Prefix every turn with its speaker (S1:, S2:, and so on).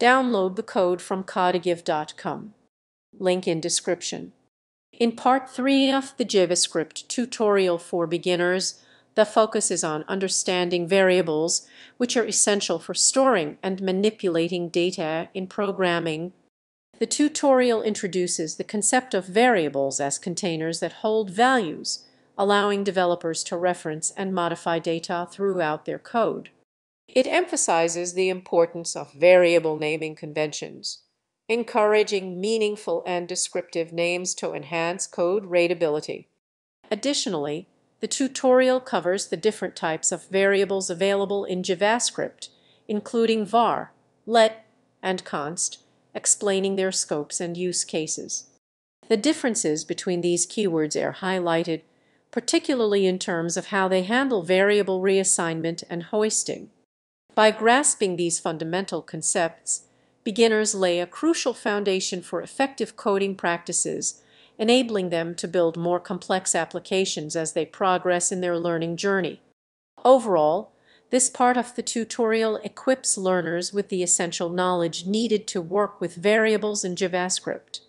S1: Download the code from codegive.com. Link in description. In part 3 of the JavaScript tutorial for beginners, the focus is on understanding variables, which are essential for storing and manipulating data in programming. The tutorial introduces the concept of variables as containers that hold values, allowing developers to reference and modify data throughout their code. It emphasizes the importance of variable naming conventions, encouraging meaningful and descriptive names to enhance code readability. Additionally, the tutorial covers the different types of variables available in JavaScript, including var, let, and const, explaining their scopes and use cases. The differences between these keywords are highlighted, particularly in terms of how they handle variable reassignment and hoisting. By grasping these fundamental concepts, beginners lay a crucial foundation for effective coding practices enabling them to build more complex applications as they progress in their learning journey. Overall, this part of the tutorial equips learners with the essential knowledge needed to work with variables in JavaScript.